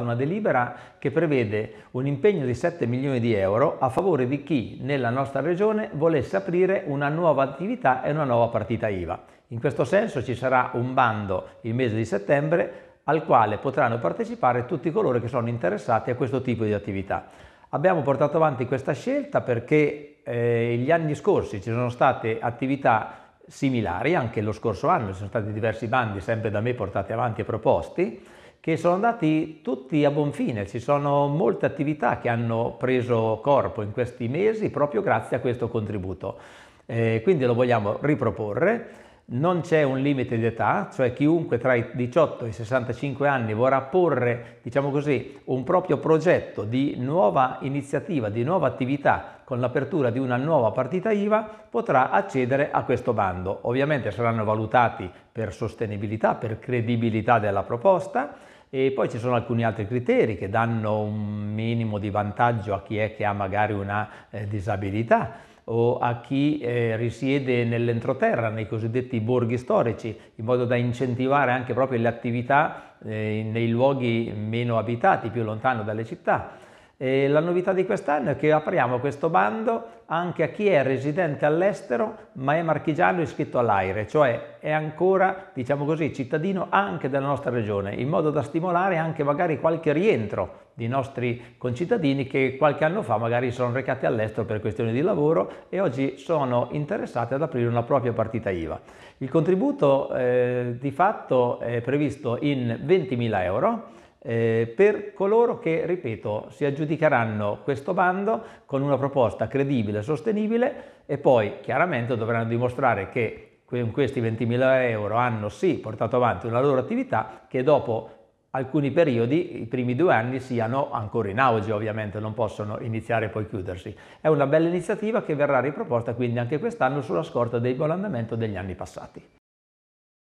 una delibera che prevede un impegno di 7 milioni di euro a favore di chi nella nostra regione volesse aprire una nuova attività e una nuova partita IVA. In questo senso ci sarà un bando il mese di settembre al quale potranno partecipare tutti coloro che sono interessati a questo tipo di attività. Abbiamo portato avanti questa scelta perché eh, gli anni scorsi ci sono state attività similari, anche lo scorso anno ci sono stati diversi bandi sempre da me portati avanti e proposti, che sono andati tutti a buon fine, ci sono molte attività che hanno preso corpo in questi mesi proprio grazie a questo contributo. Eh, quindi lo vogliamo riproporre, non c'è un limite di età, cioè chiunque tra i 18 e i 65 anni vorrà porre, diciamo così, un proprio progetto di nuova iniziativa, di nuova attività con l'apertura di una nuova partita IVA potrà accedere a questo bando. Ovviamente saranno valutati per sostenibilità, per credibilità della proposta, e poi ci sono alcuni altri criteri che danno un minimo di vantaggio a chi è che ha magari una eh, disabilità o a chi eh, risiede nell'entroterra, nei cosiddetti borghi storici, in modo da incentivare anche proprio le attività eh, nei luoghi meno abitati, più lontano dalle città. E la novità di quest'anno è che apriamo questo bando anche a chi è residente all'estero ma è marchigiano iscritto all'AIRE, cioè è ancora, diciamo così, cittadino anche della nostra regione, in modo da stimolare anche magari qualche rientro di nostri concittadini che qualche anno fa magari sono recati all'estero per questioni di lavoro e oggi sono interessati ad aprire una propria partita IVA. Il contributo eh, di fatto è previsto in 20.000 euro eh, per coloro che, ripeto, si aggiudicheranno questo bando con una proposta credibile e sostenibile e poi chiaramente dovranno dimostrare che con questi 20.000 euro hanno sì portato avanti una loro attività che dopo alcuni periodi, i primi due anni, siano ancora in auge ovviamente, non possono iniziare e poi chiudersi. È una bella iniziativa che verrà riproposta quindi anche quest'anno sulla scorta del buon andamento degli anni passati.